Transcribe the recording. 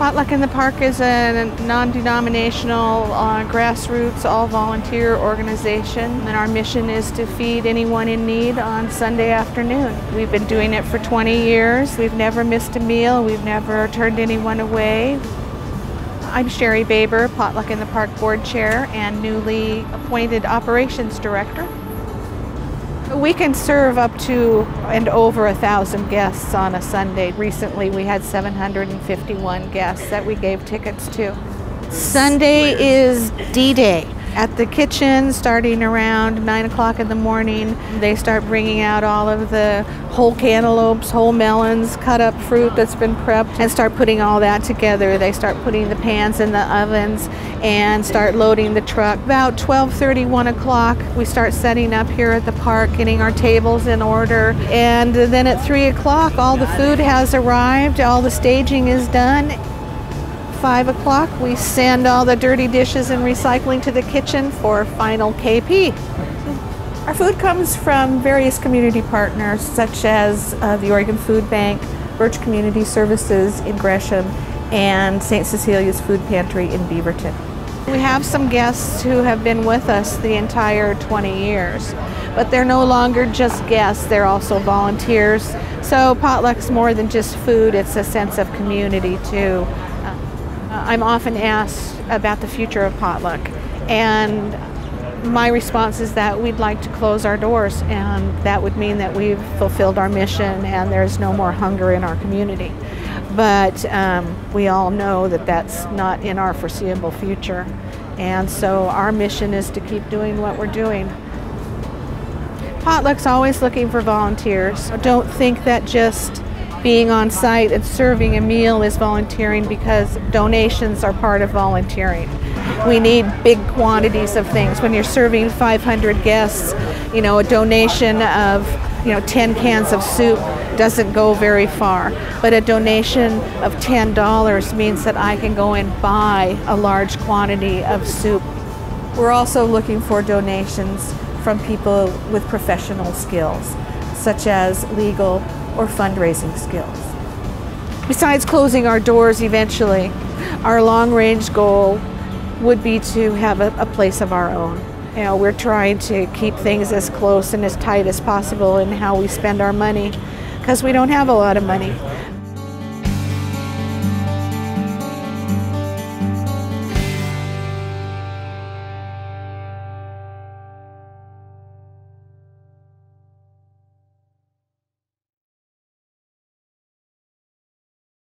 Potluck in the Park is a non denominational, uh, grassroots, all volunteer organization, and our mission is to feed anyone in need on Sunday afternoon. We've been doing it for 20 years. We've never missed a meal, we've never turned anyone away. I'm Sherry Baber, Potluck in the Park Board Chair and newly appointed Operations Director. We can serve up to and over a thousand guests on a Sunday. Recently, we had 751 guests that we gave tickets to. Sunday is D Day at the kitchen starting around 9 o'clock in the morning. They start bringing out all of the whole cantaloupes, whole melons, cut up fruit that's been prepped, and start putting all that together. They start putting the pans in the ovens and start loading the truck. About 12:30, 1 o'clock, we start setting up here at the park, getting our tables in order. And then at 3 o'clock, all the food has arrived, all the staging is done, 5 o'clock, we send all the dirty dishes and recycling to the kitchen for final KP. Our food comes from various community partners such as uh, the Oregon Food Bank, Birch Community Services in Gresham, and St. Cecilia's Food Pantry in Beaverton. We have some guests who have been with us the entire 20 years, but they're no longer just guests, they're also volunteers. So potluck's more than just food, it's a sense of community too. I'm often asked about the future of potluck, and my response is that we'd like to close our doors, and that would mean that we've fulfilled our mission and there's no more hunger in our community. But um, we all know that that's not in our foreseeable future, and so our mission is to keep doing what we're doing. Potluck's always looking for volunteers. Don't think that just being on site and serving a meal is volunteering because donations are part of volunteering. We need big quantities of things. When you're serving 500 guests, you know, a donation of, you know, 10 cans of soup doesn't go very far. But a donation of $10 means that I can go and buy a large quantity of soup. We're also looking for donations from people with professional skills, such as legal or fundraising skills. Besides closing our doors eventually, our long range goal would be to have a, a, place of our own. You know, we're trying to keep things as close and as tight as possible in how we spend our money because we don't have a lot of money.